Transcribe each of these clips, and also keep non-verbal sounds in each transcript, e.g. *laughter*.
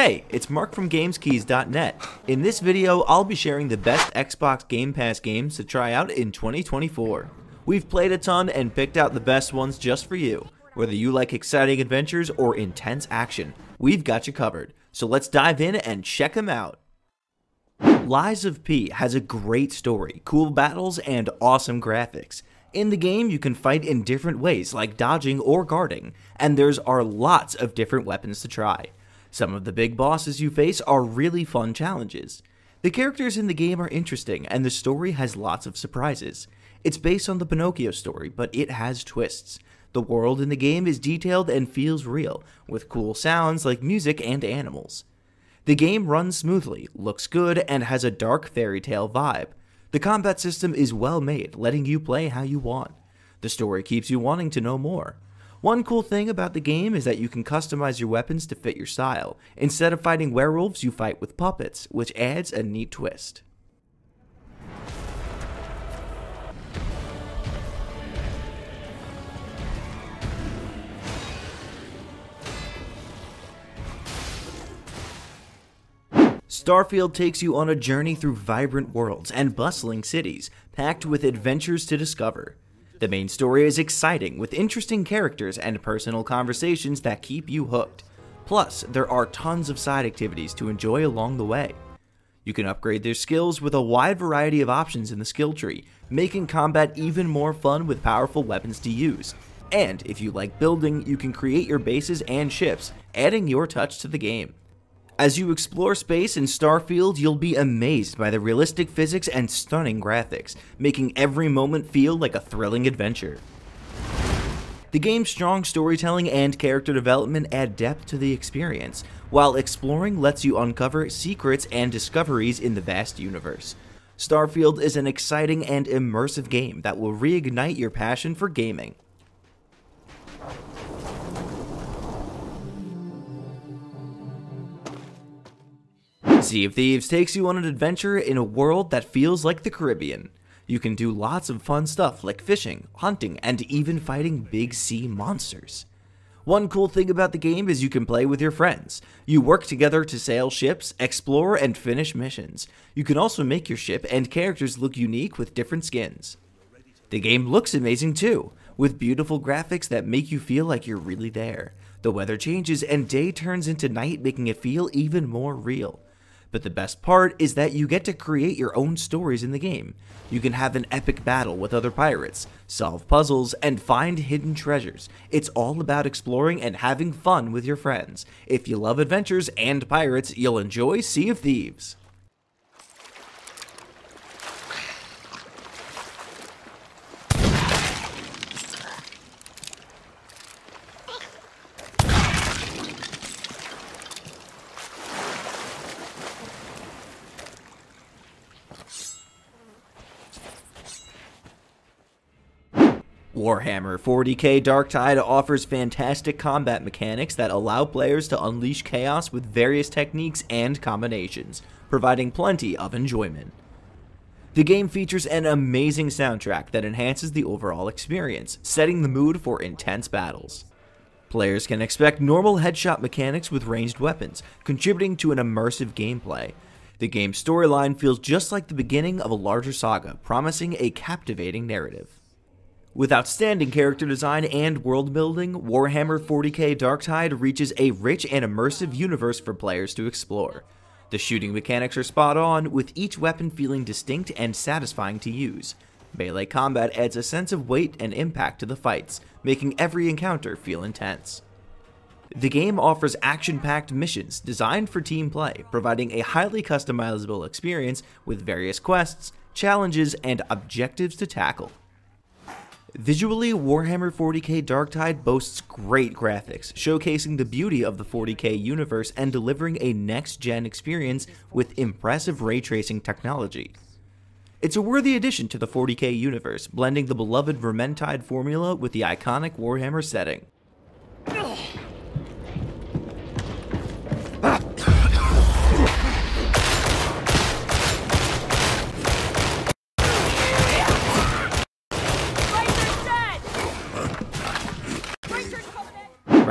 Hey, it's Mark from GamesKeys.net. In this video, I'll be sharing the best Xbox Game Pass games to try out in 2024. We've played a ton and picked out the best ones just for you. Whether you like exciting adventures or intense action, we've got you covered. So let's dive in and check them out. Lies of P has a great story, cool battles, and awesome graphics. In the game, you can fight in different ways, like dodging or guarding, and there's are lots of different weapons to try. Some of the big bosses you face are really fun challenges. The characters in the game are interesting, and the story has lots of surprises. It's based on the Pinocchio story, but it has twists. The world in the game is detailed and feels real, with cool sounds like music and animals. The game runs smoothly, looks good, and has a dark fairy tale vibe. The combat system is well made, letting you play how you want. The story keeps you wanting to know more. One cool thing about the game is that you can customize your weapons to fit your style. Instead of fighting werewolves, you fight with puppets, which adds a neat twist. Starfield takes you on a journey through vibrant worlds and bustling cities, packed with adventures to discover. The main story is exciting, with interesting characters and personal conversations that keep you hooked. Plus, there are tons of side activities to enjoy along the way. You can upgrade their skills with a wide variety of options in the skill tree, making combat even more fun with powerful weapons to use. And if you like building, you can create your bases and ships, adding your touch to the game. As you explore space in Starfield, you'll be amazed by the realistic physics and stunning graphics, making every moment feel like a thrilling adventure. The game's strong storytelling and character development add depth to the experience, while exploring lets you uncover secrets and discoveries in the vast universe. Starfield is an exciting and immersive game that will reignite your passion for gaming. Sea of Thieves takes you on an adventure in a world that feels like the Caribbean. You can do lots of fun stuff like fishing, hunting, and even fighting big sea monsters. One cool thing about the game is you can play with your friends. You work together to sail ships, explore, and finish missions. You can also make your ship and characters look unique with different skins. The game looks amazing too, with beautiful graphics that make you feel like you're really there. The weather changes and day turns into night, making it feel even more real. But the best part is that you get to create your own stories in the game. You can have an epic battle with other pirates, solve puzzles, and find hidden treasures. It's all about exploring and having fun with your friends. If you love adventures and pirates, you'll enjoy Sea of Thieves. Warhammer 40k Darktide offers fantastic combat mechanics that allow players to unleash chaos with various techniques and combinations, providing plenty of enjoyment. The game features an amazing soundtrack that enhances the overall experience, setting the mood for intense battles. Players can expect normal headshot mechanics with ranged weapons, contributing to an immersive gameplay. The game's storyline feels just like the beginning of a larger saga, promising a captivating narrative. With outstanding character design and world building, Warhammer 40k Darktide reaches a rich and immersive universe for players to explore. The shooting mechanics are spot on, with each weapon feeling distinct and satisfying to use. Melee combat adds a sense of weight and impact to the fights, making every encounter feel intense. The game offers action-packed missions designed for team play, providing a highly customizable experience with various quests, challenges, and objectives to tackle. Visually, Warhammer 40k Darktide boasts great graphics, showcasing the beauty of the 40k universe and delivering a next-gen experience with impressive ray tracing technology. It's a worthy addition to the 40k universe, blending the beloved Vermintide formula with the iconic Warhammer setting.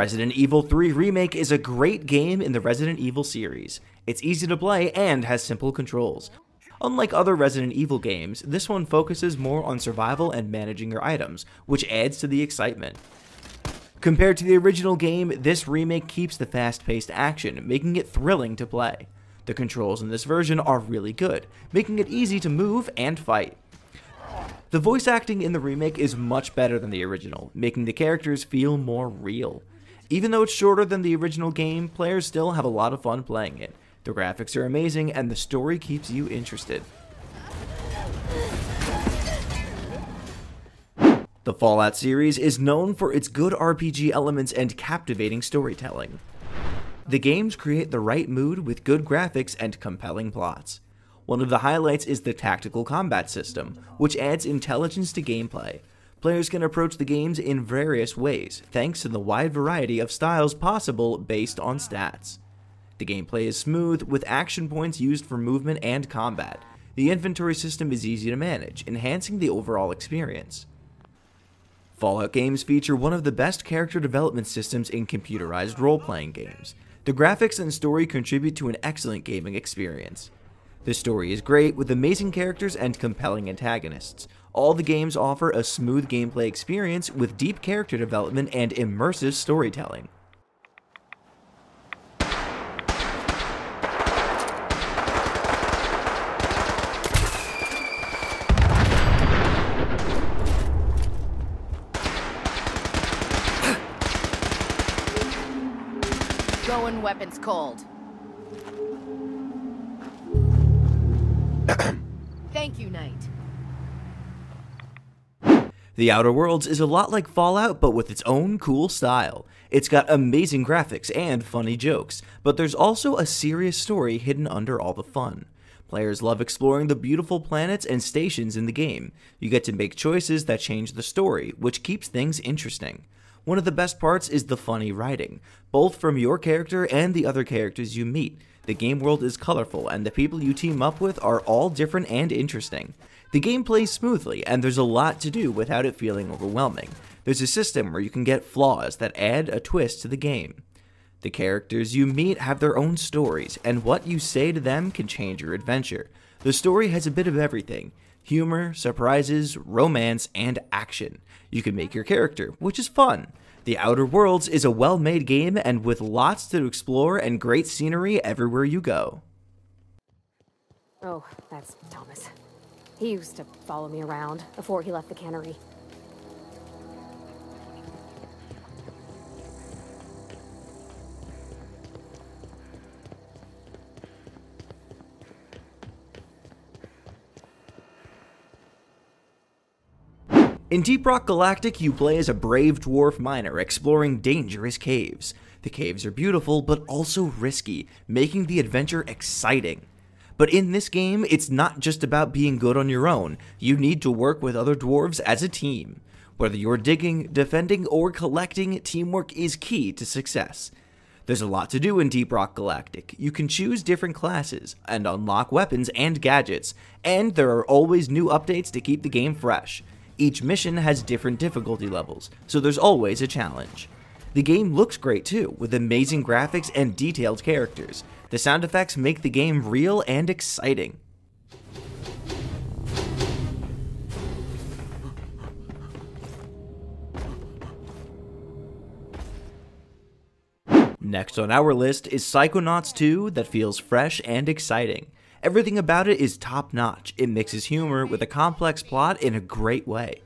Resident Evil 3 Remake is a great game in the Resident Evil series. It's easy to play and has simple controls. Unlike other Resident Evil games, this one focuses more on survival and managing your items, which adds to the excitement. Compared to the original game, this remake keeps the fast-paced action, making it thrilling to play. The controls in this version are really good, making it easy to move and fight. The voice acting in the remake is much better than the original, making the characters feel more real. Even though it's shorter than the original game, players still have a lot of fun playing it. The graphics are amazing and the story keeps you interested. The Fallout series is known for its good RPG elements and captivating storytelling. The games create the right mood with good graphics and compelling plots. One of the highlights is the tactical combat system, which adds intelligence to gameplay. Players can approach the games in various ways, thanks to the wide variety of styles possible based on stats. The gameplay is smooth, with action points used for movement and combat. The inventory system is easy to manage, enhancing the overall experience. Fallout games feature one of the best character development systems in computerized role-playing games. The graphics and story contribute to an excellent gaming experience. The story is great, with amazing characters and compelling antagonists. All the games offer a smooth gameplay experience with deep character development and immersive storytelling. Going weapons cold. *clears throat* Thank you, Knight. The Outer Worlds is a lot like Fallout, but with its own cool style. It's got amazing graphics and funny jokes, but there's also a serious story hidden under all the fun. Players love exploring the beautiful planets and stations in the game. You get to make choices that change the story, which keeps things interesting. One of the best parts is the funny writing, both from your character and the other characters you meet. The game world is colorful, and the people you team up with are all different and interesting. The game plays smoothly, and there's a lot to do without it feeling overwhelming. There's a system where you can get flaws that add a twist to the game. The characters you meet have their own stories, and what you say to them can change your adventure. The story has a bit of everything humor, surprises, romance, and action. You can make your character, which is fun. The Outer Worlds is a well made game and with lots to explore and great scenery everywhere you go. Oh, that's Thomas. He used to follow me around before he left the cannery. In Deep Rock Galactic, you play as a brave dwarf miner exploring dangerous caves. The caves are beautiful, but also risky, making the adventure exciting. But in this game, it's not just about being good on your own, you need to work with other dwarves as a team. Whether you're digging, defending, or collecting, teamwork is key to success. There's a lot to do in Deep Rock Galactic. You can choose different classes and unlock weapons and gadgets, and there are always new updates to keep the game fresh. Each mission has different difficulty levels, so there's always a challenge. The game looks great too, with amazing graphics and detailed characters. The sound effects make the game real and exciting. Next on our list is Psychonauts 2 that feels fresh and exciting. Everything about it is top notch. It mixes humor with a complex plot in a great way.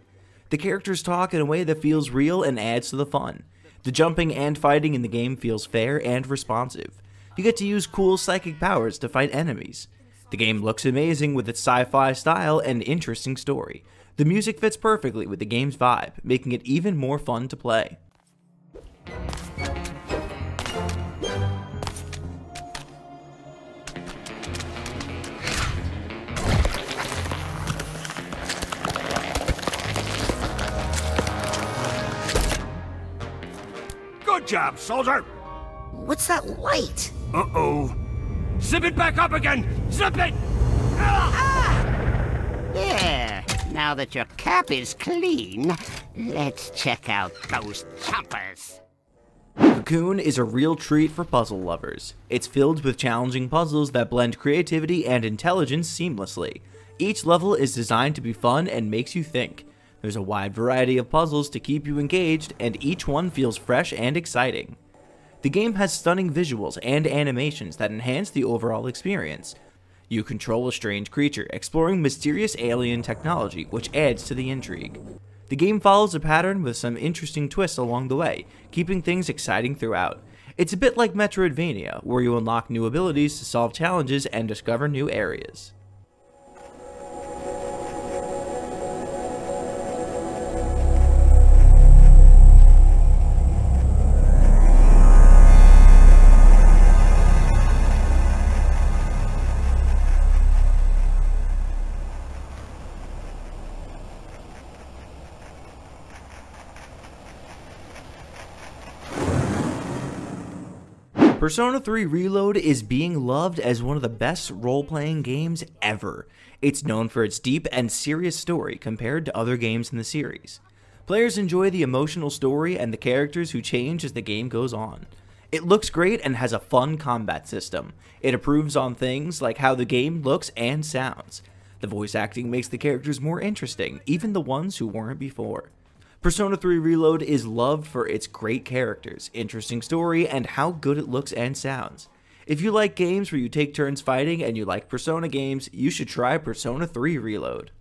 The characters talk in a way that feels real and adds to the fun. The jumping and fighting in the game feels fair and responsive. You get to use cool psychic powers to fight enemies. The game looks amazing with its sci-fi style and interesting story. The music fits perfectly with the game's vibe, making it even more fun to play. Job, soldier! What's that light? Uh-oh. Zip it back up again! Zip it! Ah! There. Now that your cap is clean, let's check out those chompers. Cocoon is a real treat for puzzle lovers. It's filled with challenging puzzles that blend creativity and intelligence seamlessly. Each level is designed to be fun and makes you think. There's a wide variety of puzzles to keep you engaged, and each one feels fresh and exciting. The game has stunning visuals and animations that enhance the overall experience. You control a strange creature, exploring mysterious alien technology, which adds to the intrigue. The game follows a pattern with some interesting twists along the way, keeping things exciting throughout. It's a bit like Metroidvania, where you unlock new abilities to solve challenges and discover new areas. Persona 3 Reload is being loved as one of the best role playing games ever. It's known for its deep and serious story compared to other games in the series. Players enjoy the emotional story and the characters who change as the game goes on. It looks great and has a fun combat system. It improves on things like how the game looks and sounds. The voice acting makes the characters more interesting, even the ones who weren't before. Persona 3 Reload is loved for its great characters, interesting story, and how good it looks and sounds. If you like games where you take turns fighting and you like Persona games, you should try Persona 3 Reload.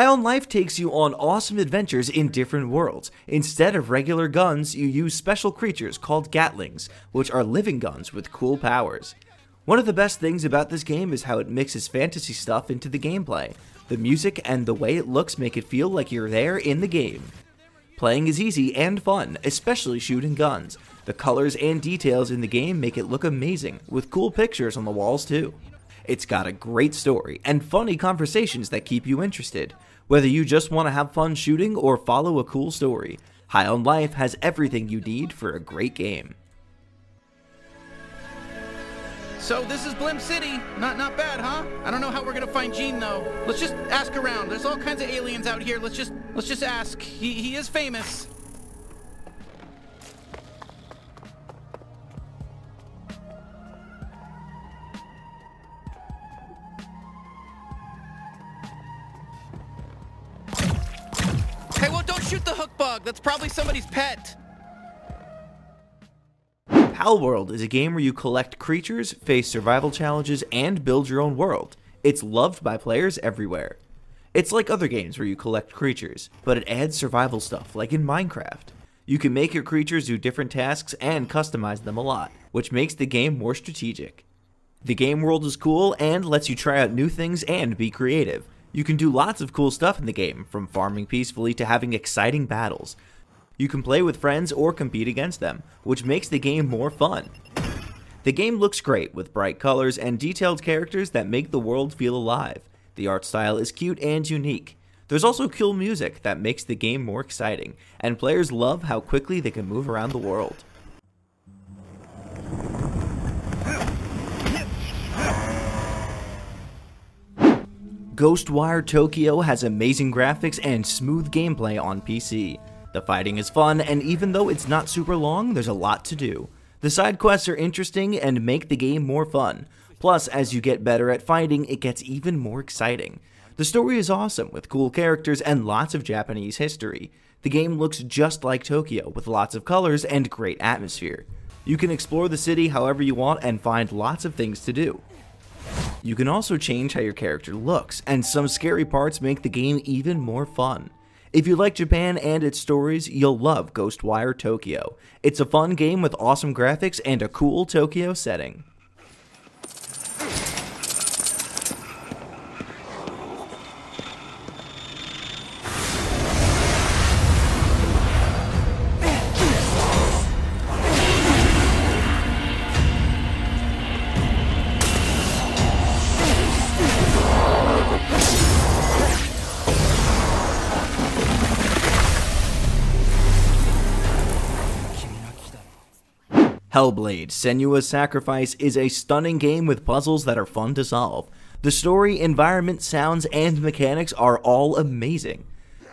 High on Life takes you on awesome adventures in different worlds. Instead of regular guns, you use special creatures called Gatlians, which are living guns with cool powers. One of the best things about this game is how it mixes fantasy stuff into the gameplay. The music and the way it looks make it feel like you're there in the game. Playing is easy and fun, especially shooting guns. The colors and details in the game make it look amazing, with cool pictures on the walls too. It's got a great story and funny conversations that keep you interested. Whether you just want to have fun shooting or follow a cool story, High on Life has everything you need for a great game. So this is Blim City. Not not bad, huh? I don't know how we're gonna find Gene though. Let's just ask around. There's all kinds of aliens out here. Let's just let's just ask. He he is famous. Shoot the hook bug. That's probably somebody's pet. Palworld is a game where you collect creatures, face survival challenges, and build your own world. It's loved by players everywhere. It's like other games where you collect creatures, but it adds survival stuff like in Minecraft. You can make your creatures do different tasks and customize them a lot, which makes the game more strategic. The game world is cool and lets you try out new things and be creative. You can do lots of cool stuff in the game, from farming peacefully to having exciting battles. You can play with friends or compete against them, which makes the game more fun. The game looks great with bright colors and detailed characters that make the world feel alive. The art style is cute and unique. There's also cool music that makes the game more exciting, and players love how quickly they can move around the world. Ghostwire Tokyo has amazing graphics and smooth gameplay on PC. The fighting is fun, and even though it's not super long, there's a lot to do. The side quests are interesting and make the game more fun. Plus, as you get better at fighting, it gets even more exciting. The story is awesome, with cool characters and lots of Japanese history. The game looks just like Tokyo, with lots of colors and great atmosphere. You can explore the city however you want and find lots of things to do. You can also change how your character looks, and some scary parts make the game even more fun. If you like Japan and its stories, you'll love Ghostwire Tokyo. It's a fun game with awesome graphics and a cool Tokyo setting. Hellblade Senua's Sacrifice is a stunning game with puzzles that are fun to solve. The story, environment, sounds, and mechanics are all amazing.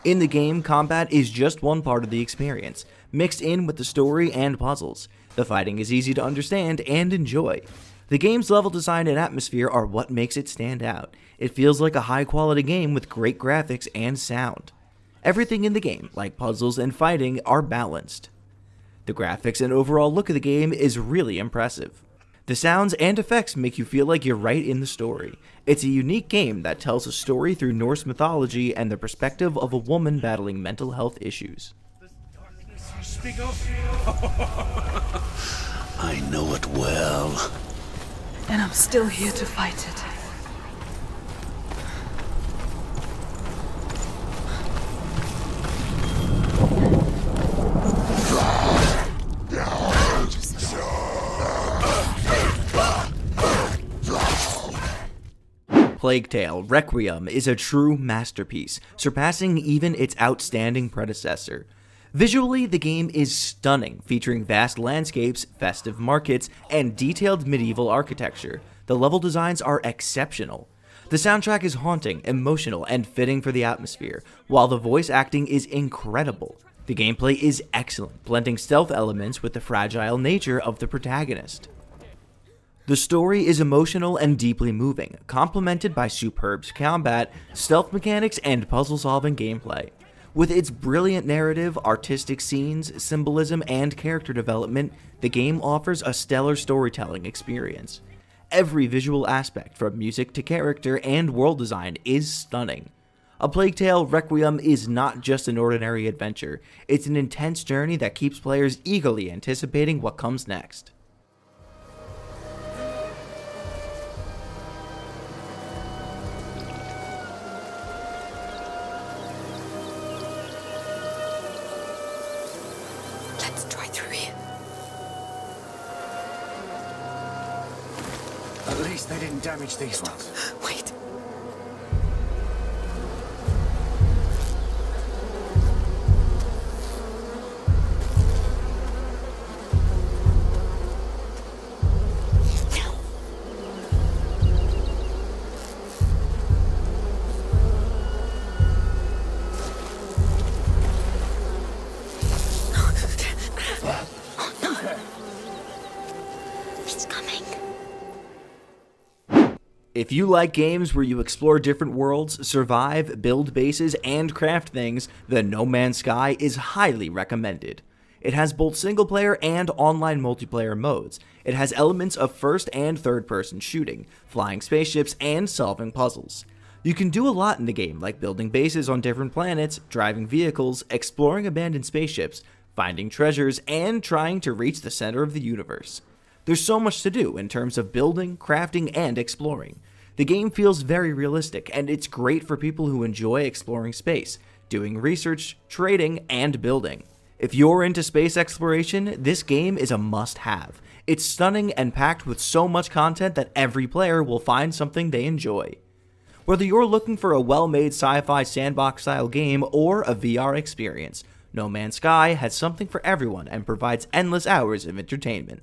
In the game, combat is just one part of the experience, mixed in with the story and puzzles. The fighting is easy to understand and enjoy. The game's level design and atmosphere are what makes it stand out. It feels like a high quality game with great graphics and sound. Everything in the game, like puzzles and fighting, are balanced. The graphics and overall look of the game is really impressive. The sounds and effects make you feel like you're right in the story. It's a unique game that tells a story through Norse mythology and the perspective of a woman battling mental health issues. Speak *laughs* of? I know it well. And I'm still here to fight it. Plague Tale Requiem is a true masterpiece, surpassing even its outstanding predecessor. Visually, the game is stunning, featuring vast landscapes, festive markets, and detailed medieval architecture. The level designs are exceptional. The soundtrack is haunting, emotional, and fitting for the atmosphere, while the voice acting is incredible. The gameplay is excellent, blending stealth elements with the fragile nature of the protagonist. The story is emotional and deeply moving, complemented by superb combat, stealth mechanics, and puzzle solving gameplay. With its brilliant narrative, artistic scenes, symbolism, and character development, the game offers a stellar storytelling experience. Every visual aspect, from music to character and world design, is stunning. A Plague Tale Requiem is not just an ordinary adventure, it's an intense journey that keeps players eagerly anticipating what comes next. These ones. Wait. If you like games where you explore different worlds, survive, build bases, and craft things, then No Man's Sky is highly recommended. It has both single player and online multiplayer modes. It has elements of first and third person shooting, flying spaceships, and solving puzzles. You can do a lot in the game, like building bases on different planets, driving vehicles, exploring abandoned spaceships, finding treasures, and trying to reach the center of the universe. There's so much to do in terms of building, crafting, and exploring. The game feels very realistic, and it's great for people who enjoy exploring space, doing research, trading, and building. If you're into space exploration, this game is a must have. It's stunning and packed with so much content that every player will find something they enjoy. Whether you're looking for a well made sci fi sandbox style game or a VR experience, No Man's Sky has something for everyone and provides endless hours of entertainment.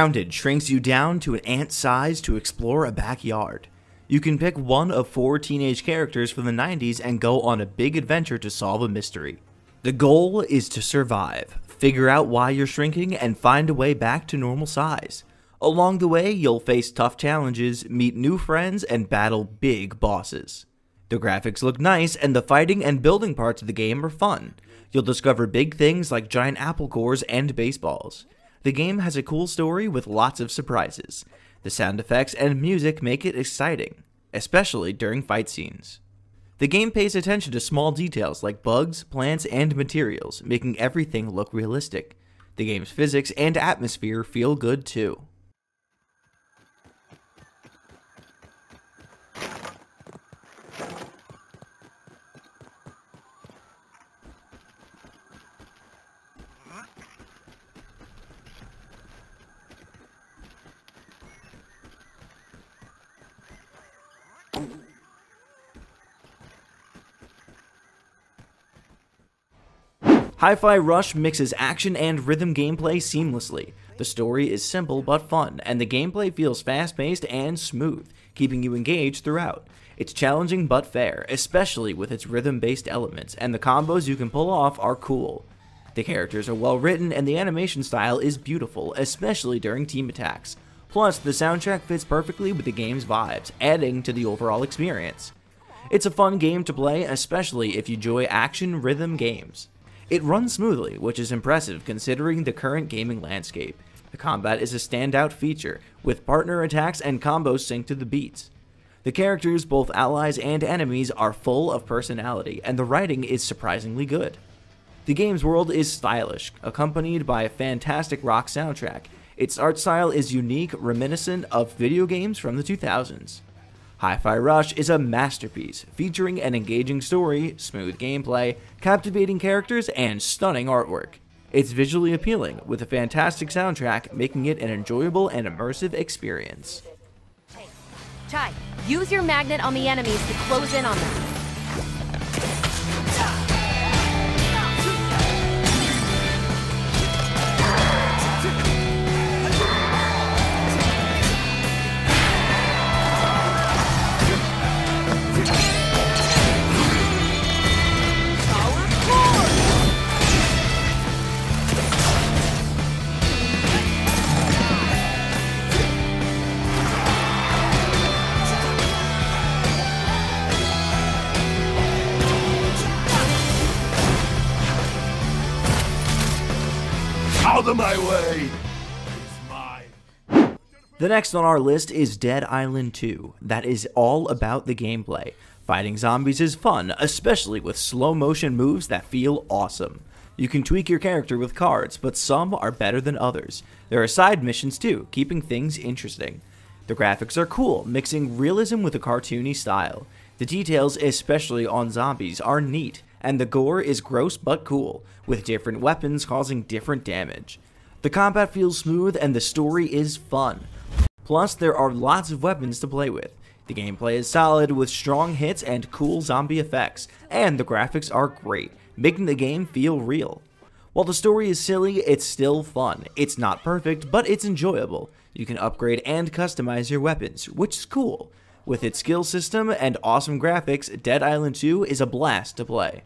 Grounded shrinks you down to an ant size to explore a backyard. You can pick one of four teenage characters from the 90s and go on a big adventure to solve a mystery. The goal is to survive, figure out why you're shrinking, and find a way back to normal size. Along the way, you'll face tough challenges, meet new friends, and battle big bosses. The graphics look nice, and the fighting and building parts of the game are fun. You'll discover big things like giant apple cores and baseballs. The game has a cool story with lots of surprises. The sound effects and music make it exciting, especially during fight scenes. The game pays attention to small details like bugs, plants, and materials, making everything look realistic. The game's physics and atmosphere feel good too. Hi-Fi Rush mixes action and rhythm gameplay seamlessly. The story is simple but fun, and the gameplay feels fast-paced and smooth, keeping you engaged throughout. It's challenging but fair, especially with its rhythm-based elements, and the combos you can pull off are cool. The characters are well written and the animation style is beautiful, especially during team attacks. Plus, the soundtrack fits perfectly with the game's vibes, adding to the overall experience. It's a fun game to play, especially if you enjoy action rhythm games. It runs smoothly, which is impressive considering the current gaming landscape. The combat is a standout feature, with partner attacks and combos synced to the beats. The characters, both allies and enemies, are full of personality, and the writing is surprisingly good. The game's world is stylish, accompanied by a fantastic rock soundtrack. Its art style is unique, reminiscent of video games from the 2000s. Hi-Fi Rush is a masterpiece, featuring an engaging story, smooth gameplay, captivating characters, and stunning artwork. It's visually appealing, with a fantastic soundtrack making it an enjoyable and immersive experience. Use your magnet on the enemies to close in on them. My way! The next on our list is Dead Island 2. That is all about the gameplay. Fighting zombies is fun, especially with slow motion moves that feel awesome. You can tweak your character with cards, but some are better than others. There are side missions too, keeping things interesting. The graphics are cool, mixing realism with a cartoony style. The details, especially on zombies, are neat, and the gore is gross but cool, with different weapons causing different damage. The combat feels smooth and the story is fun. Plus, there are lots of weapons to play with. The gameplay is solid with strong hits and cool zombie effects, and the graphics are great, making the game feel real. While the story is silly, it's still fun. It's not perfect, but it's enjoyable. You can upgrade and customize your weapons, which is cool. With its skill system and awesome graphics, Dead Island 2 is a blast to play.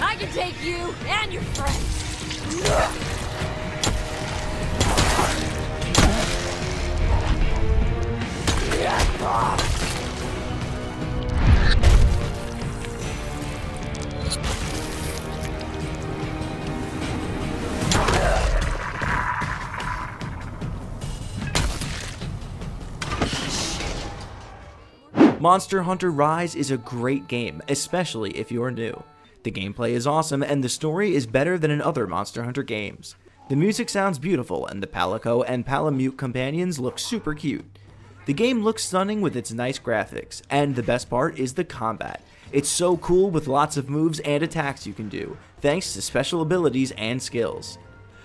I can take you and your friends. Monster Hunter Rise is a great game, especially if you're new. The gameplay is awesome and the story is better than in other Monster Hunter games. The music sounds beautiful and the Palico and Palamute companions look super cute. The game looks stunning with its nice graphics, and the best part is the combat. It's so cool with lots of moves and attacks you can do, thanks to special abilities and skills.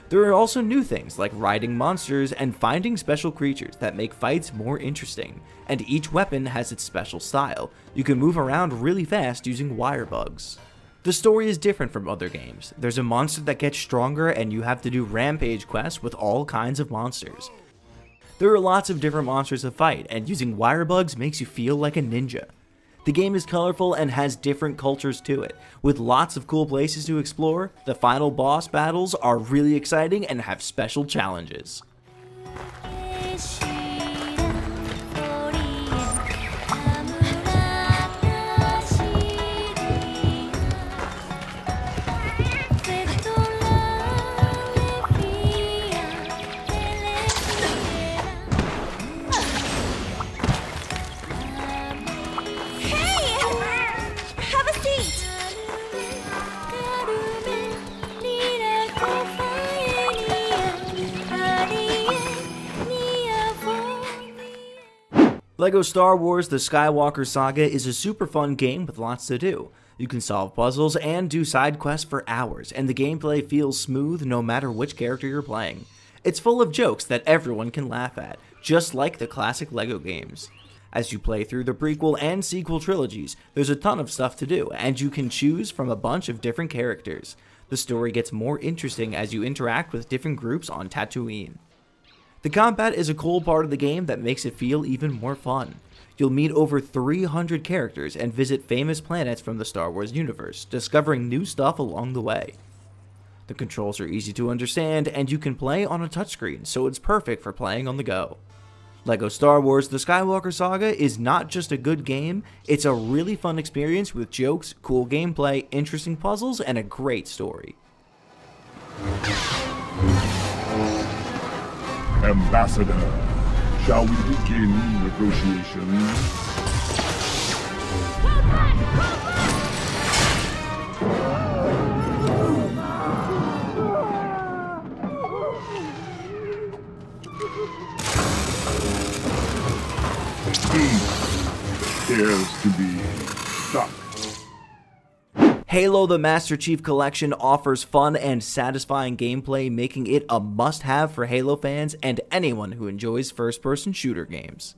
There are also new things like riding monsters and finding special creatures that make fights more interesting, and each weapon has its special style. You can move around really fast using wire bugs. The story is different from other games. There's a monster that gets stronger and you have to do rampage quests with all kinds of monsters. There are lots of different monsters to fight, and using wire bugs makes you feel like a ninja. The game is colorful and has different cultures to it. With lots of cool places to explore, the final boss battles are really exciting and have special challenges. LEGO Star Wars The Skywalker Saga is a super fun game with lots to do. You can solve puzzles and do side quests for hours, and the gameplay feels smooth no matter which character you're playing. It's full of jokes that everyone can laugh at, just like the classic LEGO games. As you play through the prequel and sequel trilogies, there's a ton of stuff to do, and you can choose from a bunch of different characters. The story gets more interesting as you interact with different groups on Tatooine. The combat is a cool part of the game that makes it feel even more fun. You'll meet over 300 characters and visit famous planets from the Star Wars universe, discovering new stuff along the way. The controls are easy to understand, and you can play on a touchscreen, so it's perfect for playing on the go. LEGO Star Wars The Skywalker Saga is not just a good game, it's a really fun experience with jokes, cool gameplay, interesting puzzles, and a great story. Ambassador, shall we begin negotiations? He dares to be stuck. Halo the Master Chief Collection offers fun and satisfying gameplay, making it a must have for Halo fans and anyone who enjoys first person shooter games.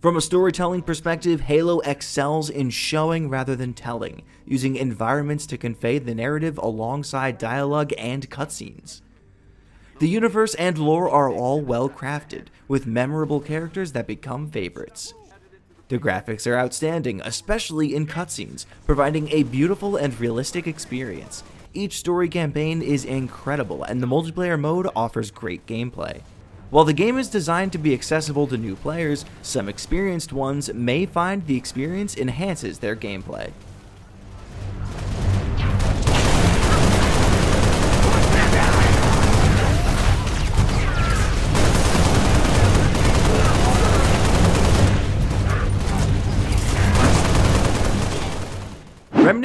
From a storytelling perspective, Halo excels in showing rather than telling, using environments to convey the narrative alongside dialogue and cutscenes. The universe and lore are all well crafted, with memorable characters that become favorites. The graphics are outstanding, especially in cutscenes, providing a beautiful and realistic experience. Each story campaign is incredible, and the multiplayer mode offers great gameplay. While the game is designed to be accessible to new players, some experienced ones may find the experience enhances their gameplay.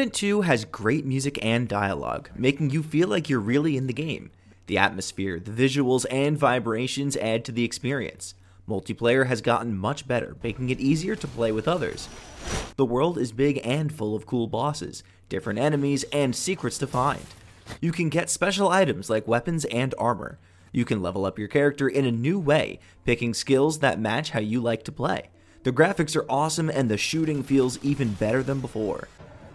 Remnant 2 has great music and dialogue, making you feel like you're really in the game. The atmosphere, the visuals, and vibrations add to the experience. Multiplayer has gotten much better, making it easier to play with others. The world is big and full of cool bosses, different enemies, and secrets to find. You can get special items like weapons and armor. You can level up your character in a new way, picking skills that match how you like to play. The graphics are awesome and the shooting feels even better than before.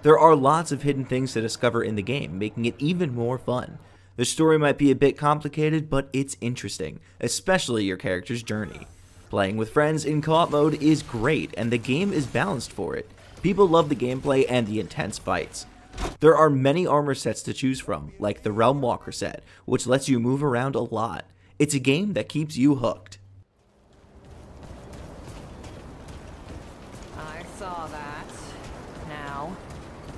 There are lots of hidden things to discover in the game, making it even more fun. The story might be a bit complicated, but it's interesting, especially your character's journey. Playing with friends in co-op mode is great, and the game is balanced for it. People love the gameplay and the intense fights. There are many armor sets to choose from, like the Realm Walker set, which lets you move around a lot. It's a game that keeps you hooked. I saw that. Now,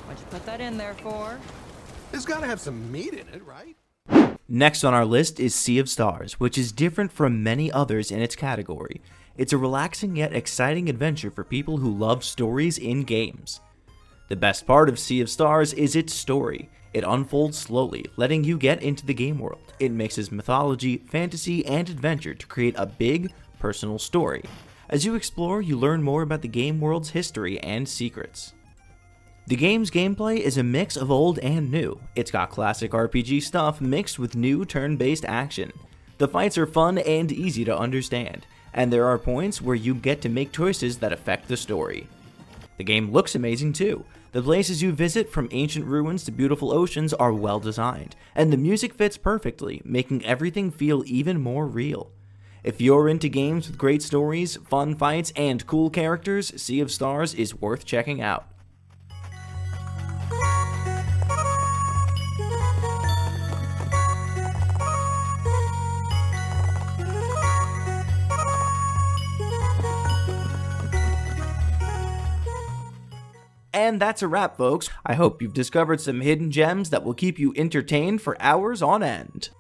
what'd you put that in there for? It's gotta have some meat in it, right? Next on our list is Sea of Stars, which is different from many others in its category. It's a relaxing yet exciting adventure for people who love stories in games. The best part of Sea of Stars is its story. It unfolds slowly, letting you get into the game world. It mixes mythology, fantasy, and adventure to create a big, personal story. As you explore, you learn more about the game world's history and secrets. The game's gameplay is a mix of old and new. It's got classic RPG stuff mixed with new turn-based action. The fights are fun and easy to understand, and there are points where you get to make choices that affect the story. The game looks amazing too. The places you visit, from ancient ruins to beautiful oceans, are well designed, and the music fits perfectly, making everything feel even more real. If you're into games with great stories, fun fights, and cool characters, Sea of Stars is worth checking out. And that's a wrap, folks. I hope you've discovered some hidden gems that will keep you entertained for hours on end.